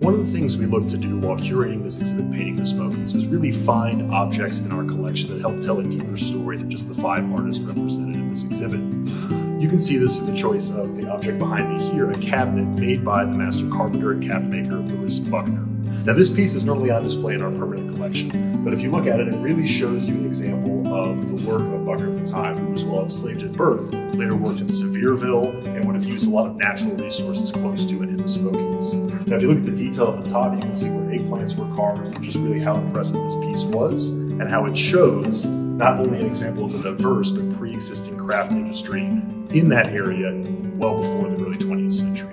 One of the things we looked to do while curating this exhibit Painting the Smokies was really find objects in our collection that help tell a deeper story than just the five artists represented in this exhibit. You can see this through the choice of the object behind me here, a cabinet made by the master carpenter and cabinet maker Lewis Buckner. Now this piece is normally on display in our permanent collection, but if you look at it, it really shows you an example of the work of Buckner at the time, who was well enslaved at birth, later worked in Sevierville, and would have used a lot of natural resources close to it in the Smokies. Now if you look at the detail at the top, you can see where eggplants were carved, and just really how impressive this piece was, and how it shows not only an example of a diverse but pre-existing craft industry in that area well before the early 20th century.